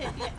yeah.